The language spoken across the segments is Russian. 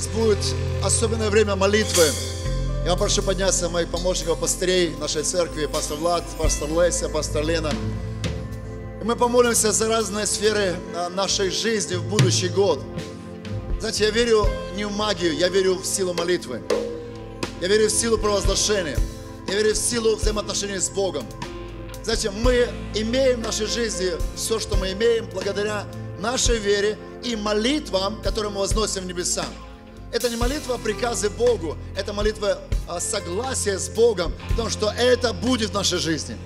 сейчас будет особенное время молитвы. Я прошу подняться моих помощников, пастырей нашей церкви, пастор Влад, пастор Леся, пастор Лена. И мы помолимся за разные сферы нашей жизни в будущий год. Знаете, я верю не в магию, я верю в силу молитвы. Я верю в силу провозглашения. Я верю в силу взаимоотношений с Богом. Знаете, мы имеем в нашей жизни все, что мы имеем, благодаря нашей вере и молитвам, которые мы возносим в небеса. Это не молитва приказы Богу, это молитва а, согласия с Богом, потому что это будет в нашей жизни.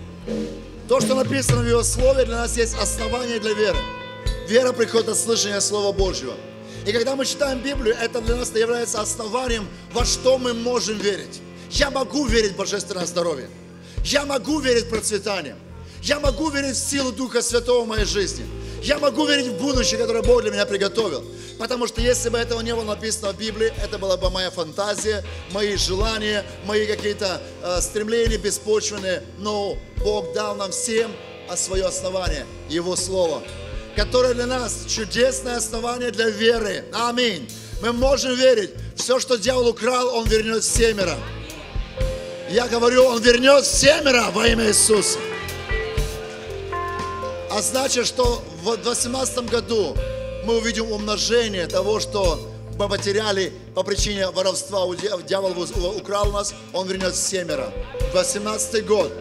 То, что написано в Его Слове, для нас есть основание для веры. Вера приходит от слышания Слова Божьего. И когда мы читаем Библию, это для нас является основанием, во что мы можем верить. Я могу верить в божественное здоровье. Я могу верить в процветание. Я могу верить в силу Духа Святого в моей жизни. Я могу верить в будущее, которое Бог для меня приготовил. Потому что если бы этого не было написано в Библии, это была бы моя фантазия, мои желания, мои какие-то э, стремления беспочвенные. Но Бог дал нам всем а свое основание, Его Слово, которое для нас чудесное основание для веры. Аминь. Мы можем верить, все, что дьявол украл, он вернет семеро. Я говорю, он вернет семеро во имя Иисуса. А значит, что в 2018 году мы увидим умножение того, что мы потеряли по причине воровства. Дьявол украл нас, он вернет семеро. 18 год.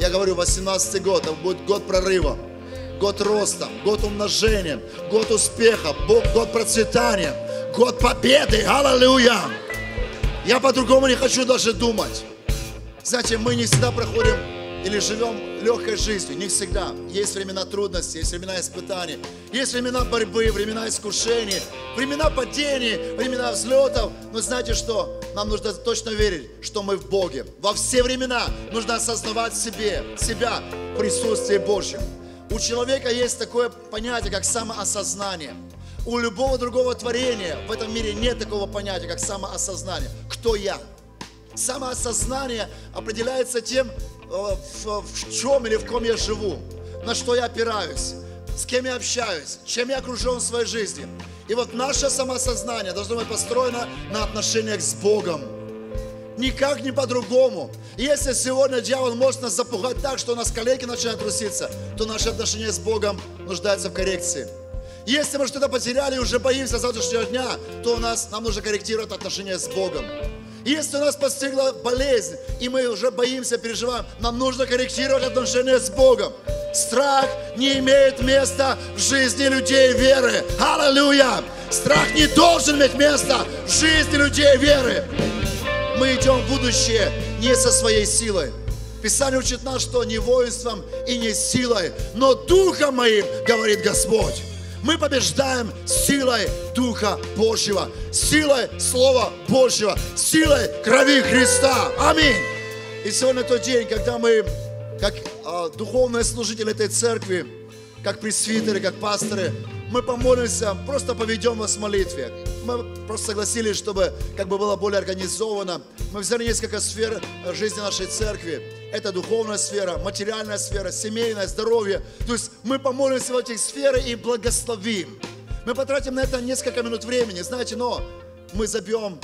Я говорю, 18 год, это будет год прорыва, год роста, год умножения, год успеха, год процветания, год победы. Аллилуйя! Я по-другому не хочу даже думать. Знаете, мы не всегда проходим или живем легкой жизнью. Не всегда. Есть времена трудностей, есть времена испытаний, есть времена борьбы, времена искушений, времена падений, времена взлетов. Но знаете что? Нам нужно точно верить, что мы в Боге. Во все времена нужно осознавать себе, себя в присутствии Божьем. У человека есть такое понятие, как самоосознание. У любого другого творения в этом мире нет такого понятия, как самоосознание. Кто я? Самоосознание определяется тем, в, в чем или в ком я живу, на что я опираюсь, с кем я общаюсь, чем я окружен в своей жизни. И вот наше самосознание должно быть построено на отношениях с Богом. Никак не по-другому. Если сегодня дьявол может нас запугать так, что у нас коллеги начинают труситься, то наши отношения с Богом нуждаются в коррекции. Если мы что-то потеряли и уже боимся завтрашнего дня, то у нас, нам нужно корректировать отношения с Богом. Если у нас постигла болезнь, и мы уже боимся, переживаем, нам нужно корректировать отношения с Богом. Страх не имеет места в жизни людей веры. Аллилуйя! Страх не должен иметь места в жизни людей веры. Мы идем в будущее не со своей силой. Писание учит нас, что не воинством и не силой, но духом моим, говорит Господь. Мы побеждаем силой Духа Божьего, силой Слова Божьего, силой крови Христа. Аминь. И сегодня тот день, когда мы, как э, духовные служители этой церкви, как пресвитеры, как пасторы, мы помолимся, просто поведем вас в молитве. Мы просто согласились, чтобы как бы было более организовано. Мы взяли несколько сфер жизни нашей церкви. Это духовная сфера, материальная сфера, семейное, здоровье. То есть мы помолимся в этих сферах и благословим. Мы потратим на это несколько минут времени, знаете, но мы забьем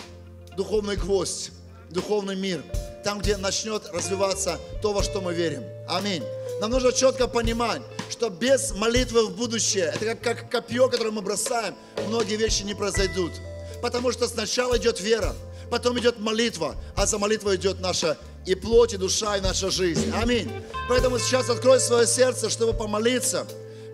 духовный гвоздь, духовный мир, там, где начнет развиваться то, во что мы верим. Аминь. Нам нужно четко понимать, что без молитвы в будущее, это как, как копье, которое мы бросаем, многие вещи не произойдут. Потому что сначала идет вера, потом идет молитва, а за молитвой идет наша и плоть, и душа, и наша жизнь. Аминь. Поэтому сейчас открой свое сердце, чтобы помолиться.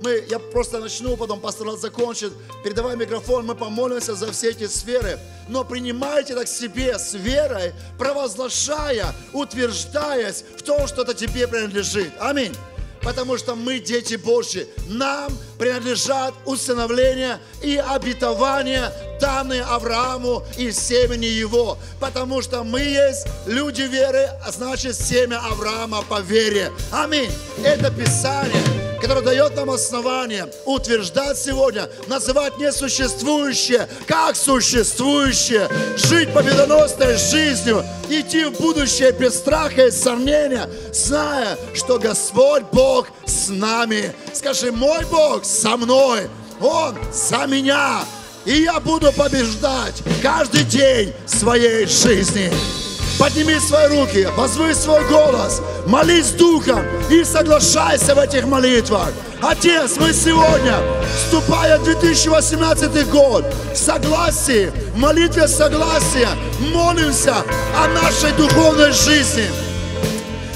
Мы, я просто начну, потом пастор закончит. Передавай микрофон, мы помолимся за все эти сферы. Но принимайте это к себе с верой, провозглашая, утверждаясь в том, что это тебе принадлежит. Аминь потому что мы дети Божьи. Нам принадлежат установления и обетования, данные Аврааму и семени его. Потому что мы есть люди веры, а значит семя Авраама по вере. Аминь. Это Писание который дает нам основание утверждать сегодня, называть несуществующее как существующее, жить победоносной жизнью, идти в будущее без страха и сомнения, зная, что Господь Бог с нами. Скажи, мой Бог со мной, Он за меня. И я буду побеждать каждый день своей жизни. Подними свои руки, возвысь свой голос, молись Духом и соглашайся в этих молитвах. Отец, мы сегодня, вступая в 2018 год, в согласии, в молитве согласия, молимся о нашей духовной жизни.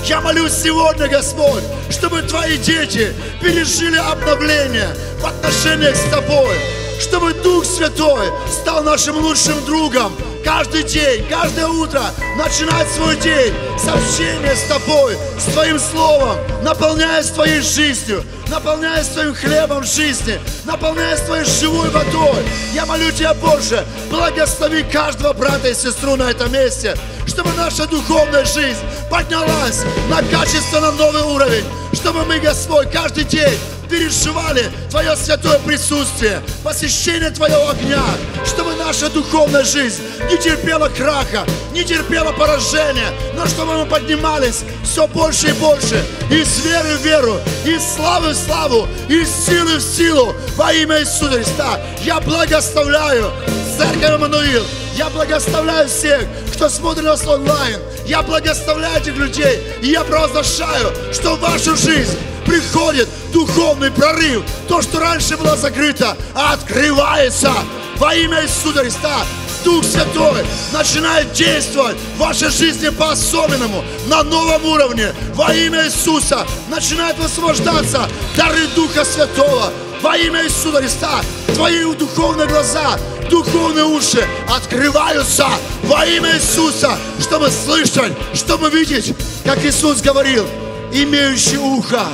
Я молюсь сегодня, Господь, чтобы Твои дети пережили обновление в отношениях с Тобой, чтобы Дух Святой стал нашим лучшим другом, каждый день, каждое утро начинать свой день с общения с Тобой, с Твоим Словом, наполняясь Твоей жизнью, наполняясь Твоим хлебом жизни, наполняясь Твоей живой водой. Я молю Тебя, Боже, благослови каждого брата и сестру на этом месте, чтобы наша духовная жизнь поднялась на качественно новый уровень, чтобы мы, Господь, каждый день переживали Твое святое присутствие, посещение Твоего огня, чтобы наша духовная жизнь не терпела краха, не терпела поражения, но чтобы мы поднимались все больше и больше, из веры в веру, из славы в славу, из силы в силу во имя Иисуса Христа. Я благословляю Церковь Эммануил, я благословляю всех, кто смотрит нас онлайн. Я благословляю этих людей. И я провозглашаю, что в вашу жизнь приходит духовный прорыв. То, что раньше было закрыто, открывается во имя Иисуса Христа. Дух Святой начинает действовать в вашей жизни по-особенному, на новом уровне. Во имя Иисуса начинает высвобождаться дары Духа Святого. Во имя Иисуса Христа твои духовные глаза духовные уши открываются во имя Иисуса, чтобы слышать, чтобы видеть, как Иисус говорил, имеющий ухо,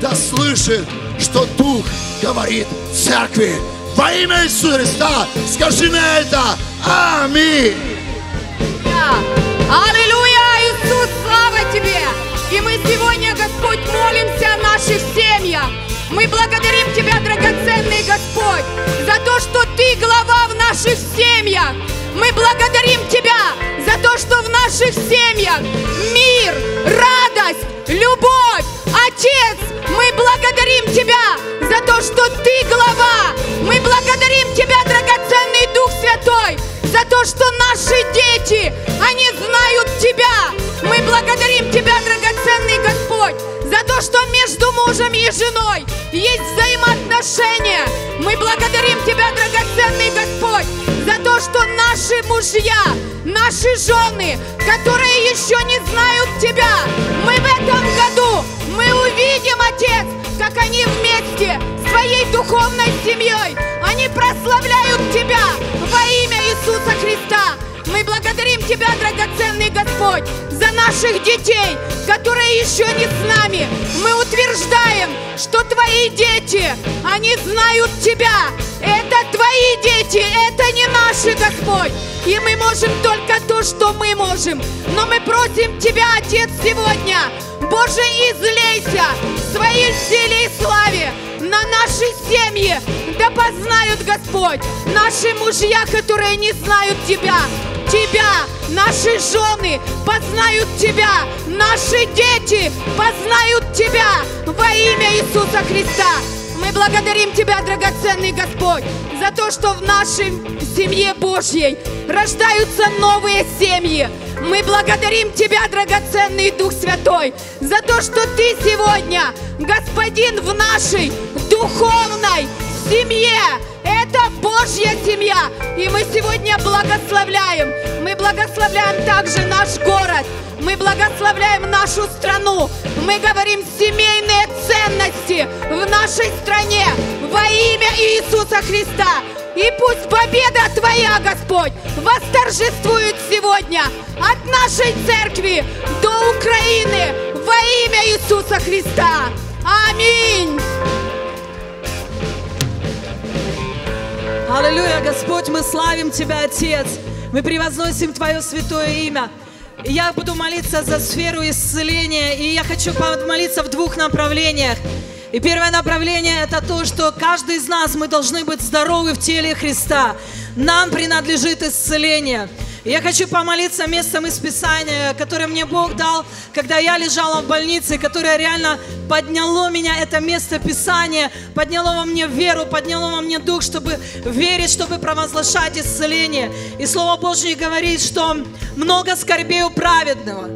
да слышит, что Дух говорит церкви. Во имя Иисуса Христа скажи на это Аминь. Аллилуйя, Иисус, слава Тебе! И мы сегодня, Господь, молимся о наших семьях. Мы благодарим Тебя, драгоценный Господь, за то, что Ты глава в наших семьях. Мы благодарим Тебя за то, что в наших семьях мир, радость, любовь, Отец, мы благодарим Тебя за то, что Ты глава. Мы благодарим Тебя, драгоценный Дух Святой, за то, что наши дети, они знают Тебя. Мы благодарим Тебя, драгоценный Господь, за то, что между мужем и женой есть взаимоотношения. Мы благодарим Тебя, драгоценный Господь, за то, что наши мужья, наши жены, которые еще не знают Тебя, мы в этом году, мы увидим, Отец, как они вместе с Твоей духовной семьей, они прославляют Тебя во имя Иисуса Христа. Мы благодарим Тебя, драгоценный Господь, за наших детей, которые еще не с нами. Мы утверждаем, что Твои дети, они знают Тебя. Это Твои дети, это не наши, Господь. И мы можем только то, что мы можем. Но мы просим Тебя, Отец, сегодня, Боже, излейся в своей силе и славе на наши семьи, да познают, Господь, наши мужья, которые не знают Тебя, Тебя, наши жены познают Тебя, наши дети познают Тебя во имя Иисуса Христа. Мы благодарим Тебя, драгоценный Господь, за то, что в нашей семье Божьей рождаются новые семьи. Мы благодарим Тебя, драгоценный Дух Святой, за то, что Ты сегодня Господин в нашей духовной семье. Это Божья семья. И мы сегодня благословляем. Мы благословляем также наш город. Мы благословляем нашу страну. Мы говорим семейные ценности в нашей стране во имя Иисуса Христа. И пусть победа Твоя, Господь, восторжествует сегодня от нашей церкви до Украины во имя Иисуса Христа. Аминь. Аллилуйя, Господь, мы славим Тебя, Отец. Мы превозносим Твое святое имя. Я буду молиться за сферу исцеления, и я хочу молиться в двух направлениях. И первое направление – это то, что каждый из нас, мы должны быть здоровы в теле Христа. Нам принадлежит исцеление. Я хочу помолиться местом из Писания, которое мне Бог дал, когда я лежала в больнице, которое реально подняло меня, это место Писания, подняло во мне веру, подняло во мне дух, чтобы верить, чтобы провозглашать исцеление. И Слово Божье говорит, что много скорбей у праведного.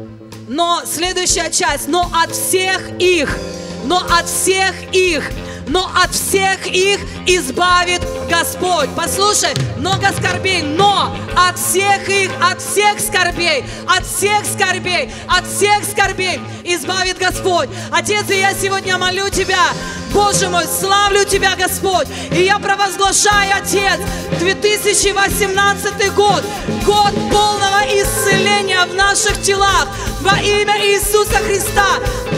Но следующая часть, но от всех их, но от всех их но от всех их избавит Господь. Послушай, много скорбей, но от всех их, от всех скорбей, от всех скорбей, от всех скорбей избавит Господь. Отец, и я сегодня молю Тебя, Боже мой, славлю Тебя, Господь. И я провозглашаю, Отец, 2018 год, год полного исцеления в наших телах во имя Иисуса Христа.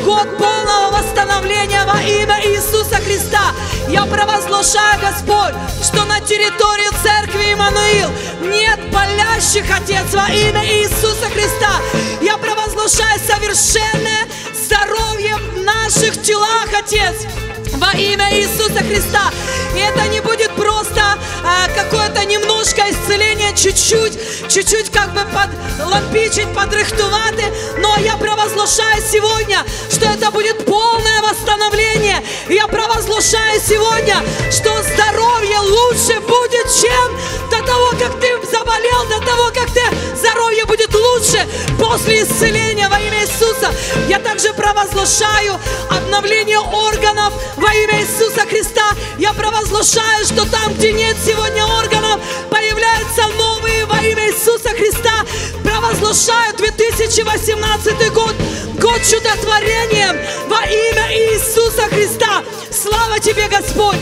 Год полного восстановления во имя Иисуса Христа. Я провозглашаю, Господь, что на территории церкви Иммануил нет болящих, Отец, во имя Иисуса Христа. Я провозглашаю совершенное здоровье в наших телах, Отец во имя Иисуса Христа. И это не будет просто а, какое-то немножко исцеление, чуть-чуть, чуть-чуть как бы подлампичить, подрыхтувати, но я провозглашаю сегодня, что это будет полное восстановление. Я провозглашаю сегодня, что здоровье лучше будет, чем до того, как ты заболел, до того, как ты здоровье будет лучше после исцеления во имя Иисуса. Я также провозглашаю обновление органов во имя Иисуса Христа. Я провозглашаю, что там, где нет сегодня органов, появляются новые во имя Иисуса Христа. Провозглашаю 2018 год, год чудотворения во имя Иисуса Христа. Слава Тебе, Господь!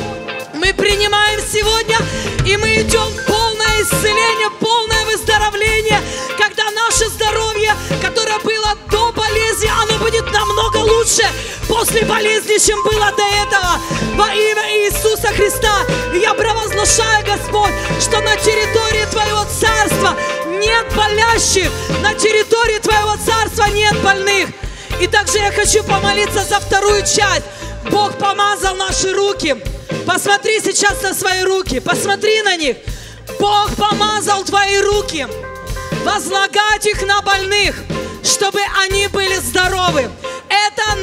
Мы принимаем сегодня, и мы идем в полное исцеление, полное выздоровление, когда наше здоровье, которое было до болезни, оно будет намного лучше после болезни, чем было до этого. Во имя Иисуса Христа я провозглашаю, Господь, что на территории Твоего Царства нет болящих, на территории Твоего Царства нет больных. И также я хочу помолиться за вторую часть. Бог помазал наши руки. Посмотри сейчас на свои руки, посмотри на них. Бог помазал твои руки, возлагать их на больных, чтобы они были здоровы.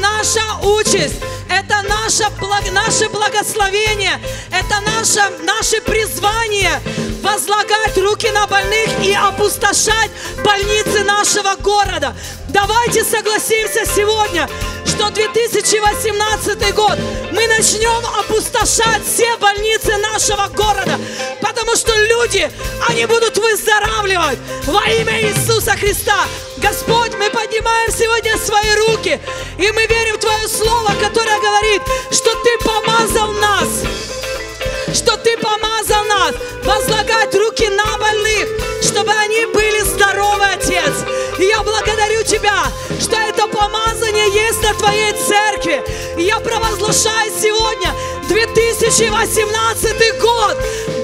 Наша участь, это наше, наше благословение, это наше, наше призвание возлагать руки на больных и опустошать больницы нашего города. Давайте согласимся сегодня, что 2018 год мы начнем опустошать все больницы нашего города, потому что люди, они будут выздоравливать во имя Иисуса Христа. Господь, мы поднимаем сегодня свои руки, и мы верим в Твое Слово, которое говорит, что Ты помазал нас, что Ты помазал нас возлагать руки на больных, чтобы они были здоровы, Отец. И я благодарю Тебя, что это помазание есть на Твоей церкви. И я провозглашаю сегодня 2018 год,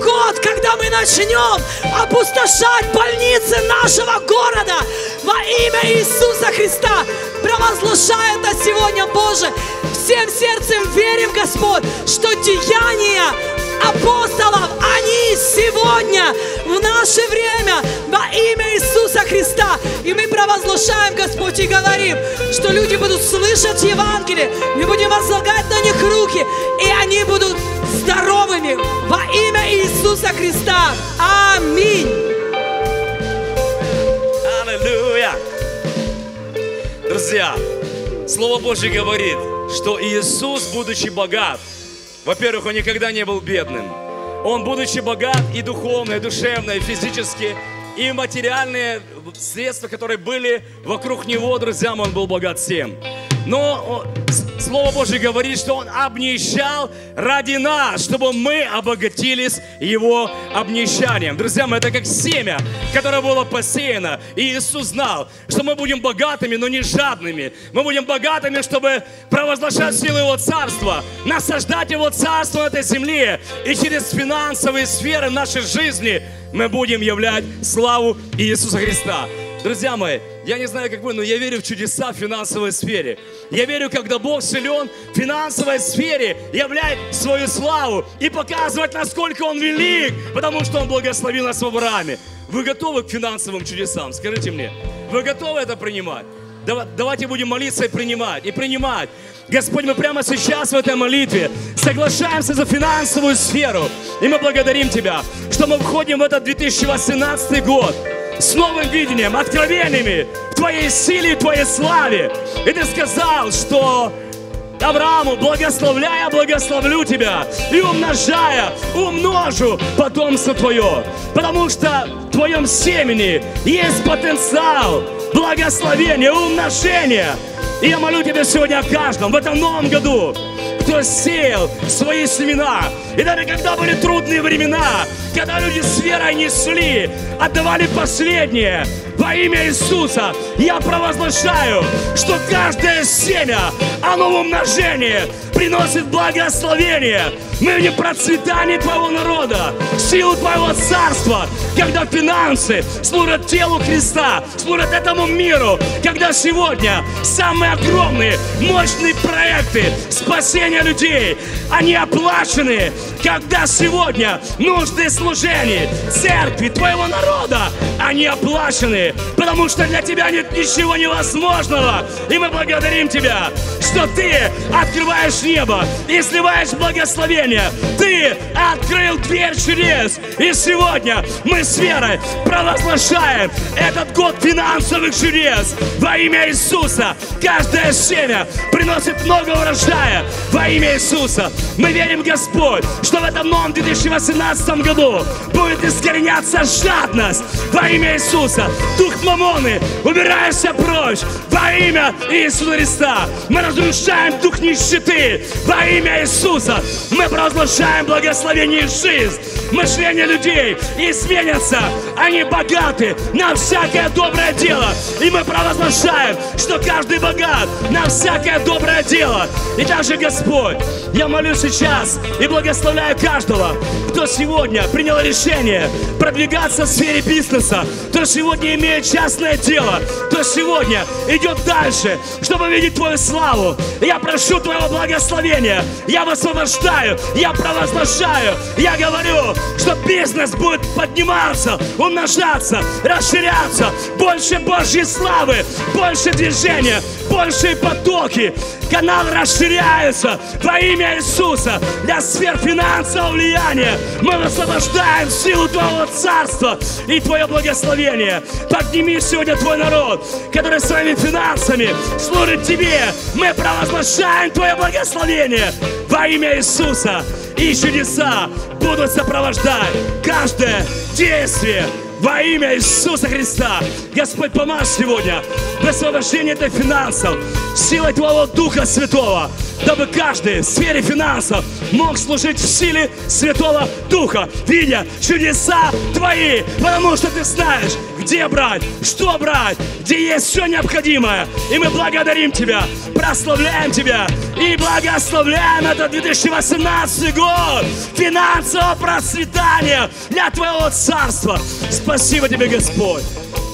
год, когда мы начнем опустошать больницы нашего города во имя Иисуса Христа. Провозглашаю это сегодня, Боже. Всем сердцем верим, Господь, что деяния апостолов, они сегодня, в наше время, во имя Иисуса Христа. И мы провозглашаем, Господь, и говорим, что люди будут слышать Евангелие, мы будем возлагать на них руки, и они будут здоровыми во имя Иисуса Христа. Аминь. Друзья, Слово Божье говорит, что Иисус, будучи богат, во-первых, он никогда не был бедным. Он, будучи богат и духовно, и душевно, и физически, и материальные средства, которые были вокруг него, друзьям, он был богат всем. Но Слово Божье говорит, что Он обнищал ради нас, чтобы мы обогатились Его обнищанием. Друзья мои, это как семя, которое было посеяно. И Иисус знал, что мы будем богатыми, но не жадными. Мы будем богатыми, чтобы провозглашать силу Его Царства, насаждать Его Царство на этой земле. И через финансовые сферы нашей жизни мы будем являть славу Иисуса Христа. Друзья мои, я не знаю, как вы, но я верю в чудеса в финансовой сфере. Я верю, когда Бог силен в финансовой сфере, являет свою славу и показывать, насколько Он велик, потому что Он благословил нас в Аврааме. Вы готовы к финансовым чудесам? Скажите мне, вы готовы это принимать? Дава- Давайте будем молиться и принимать, и принимать. Господь, мы прямо сейчас в этой молитве соглашаемся за финансовую сферу. И мы благодарим Тебя, что мы входим в этот 2018 год с новым видением, откровениями в Твоей силе и Твоей славе. И Ты сказал, что Аврааму, благословляя, благословлю тебя и умножая, умножу потомство твое. Потому что в твоем семени есть потенциал благословения, умножения. И я молю тебя сегодня о каждом в этом новом году, кто сеял свои семена. И даже когда были трудные времена, когда люди с верой несли, отдавали последнее, во имя Иисуса я провозглашаю, что каждое семя, оно в умножении приносит благословение. Мы видим процветание твоего народа, силу твоего царства, когда финансы служат телу Христа, служат этому миру, когда сегодня самые огромные, мощные проекты спасения людей, они оплачены, когда сегодня нужды служений церкви, твоего народа, они оплачены, потому что для тебя нет ничего невозможного. И мы благодарим тебя, что ты открываешь небо и сливаешь благословение. Ты открыл дверь чудес. И сегодня мы с верой провозглашаем этот год финансовых чудес во имя Иисуса. Каждое семя приносит много урожая во имя Иисуса. Мы верим, Господь, что в этом новом 2018 году будет искореняться жадность во имя Иисуса. Дух мамоны, убирайся прочь во имя Иисуса Христа. Мы разрушаем дух нищеты во имя Иисуса. Мы провозглашаем благословение и жизнь. Мышление людей изменятся. Они богаты на всякое доброе дело. И мы провозглашаем, что каждый богат на всякое доброе дело. И также, Господь, я молю сейчас и благословляю каждого, кто сегодня принял решение продвигаться в сфере бизнеса, кто сегодня имеет частное дело, кто сегодня идет дальше, чтобы видеть Твою славу. Я прошу Твоего благословения, я высвобождаю, я провозглашаю, я говорю, что бизнес будет подниматься, умножаться, расширяться, больше Божьей славы, больше движения, большие потоки, канал расширяется во имя Иисуса для сфер финансового влияния. Мы высвобождаем силу Твоего Царства и Твое благословение. Подними сегодня Твой народ, который своими финансами служит Тебе. Мы провозглашаем Твое благословение во имя Иисуса. И чудеса будут сопровождать каждое действие во имя Иисуса Христа. Господь, помажь сегодня! В освобождении этой финансов, силой Твоего Духа Святого, дабы каждый в сфере финансов мог служить в силе Святого Духа, видя чудеса Твои, потому что Ты знаешь, где брать, что брать, где есть все необходимое. И мы благодарим Тебя, прославляем Тебя! И благословляем этот 2018 год! Финансового процветания для Твоего Царства. Спасибо Тебе, Господь.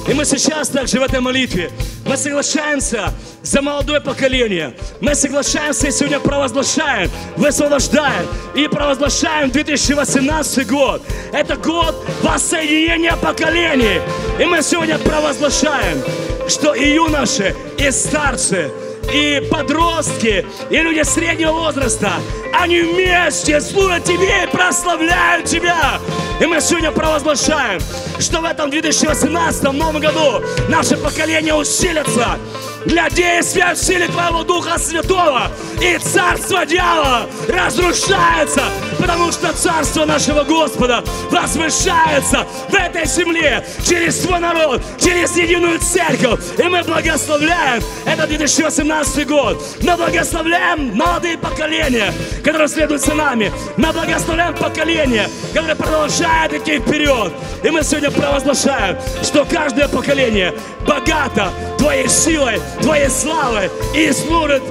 И мы сейчас также в этой молитве, мы соглашаемся за молодое поколение. Мы соглашаемся и сегодня провозглашаем, высвобождаем и провозглашаем 2018 год. Это год воссоединения поколений. И мы сегодня провозглашаем, что и юноши, и старцы, и подростки, и люди среднего возраста, они вместе служат Тебе и прославляют Тебя. И мы сегодня провозглашаем, что в этом 2018 новом году наше поколение усилится для действия в силе Твоего Духа Святого. И царство дьявола разрушается, потому что царство нашего Господа возвышается в этой земле через Твой народ, через единую церковь. И мы благословляем этот 2018 год. Мы благословляем молодые поколения, которые следуют за нами. Мы благословляем поколение, которое продолжает идти вперед. И мы сегодня провозглашаем, что каждое поколение богато Твоей силой, Твоей славой и служит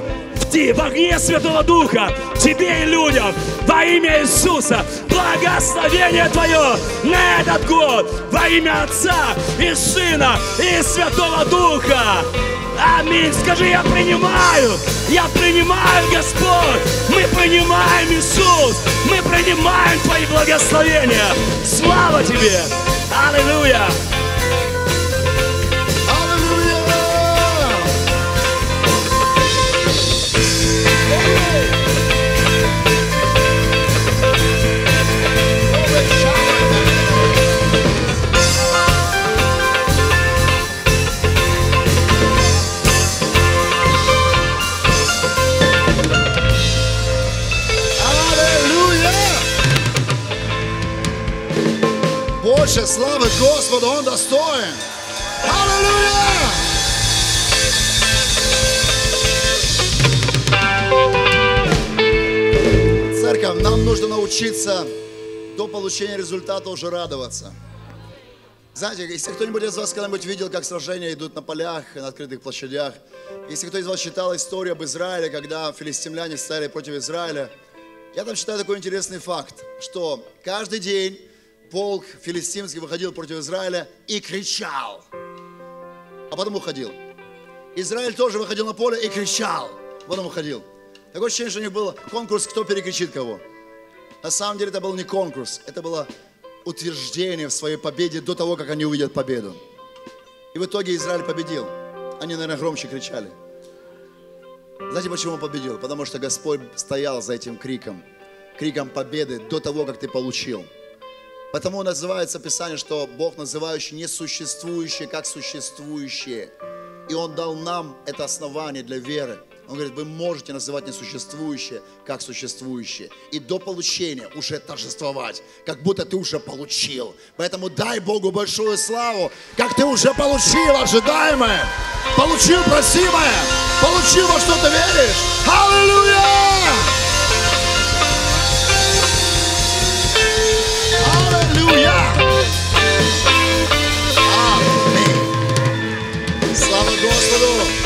в Ти в огне Святого Духа, тебе и людям, во имя Иисуса, благословение Твое на этот год, во имя Отца и Сына и Святого Духа. Аминь. Скажи, я принимаю, я принимаю, Господь. Мы принимаем, Иисус. Мы принимаем Твои благословения. Слава Тебе. Аллилуйя! Научиться до получения результата уже радоваться. Знаете, если кто-нибудь из вас когда-нибудь видел, как сражения идут на полях, на открытых площадях, если кто из вас читал историю об Израиле, когда филистимляне стояли против Израиля, я там читаю такой интересный факт, что каждый день полк филистимский выходил против Израиля и кричал, а потом уходил. Израиль тоже выходил на поле и кричал, потом уходил. Такое ощущение, что у них был конкурс, кто перекричит кого. На самом деле это был не конкурс, это было утверждение в своей победе до того, как они увидят победу. И в итоге Израиль победил. Они, наверное, громче кричали. Знаете, почему он победил? Потому что Господь стоял за этим криком, криком победы до того, как ты получил. Потому называется Писание, что Бог, называющий несуществующее, как существующее. И Он дал нам это основание для веры. Он говорит, вы можете называть несуществующее, как существующее. И до получения уже торжествовать, как будто ты уже получил. Поэтому дай Богу большую славу, как ты уже получил ожидаемое, получил просимое, получил во что ты веришь. Аллилуйя! Слава Господу!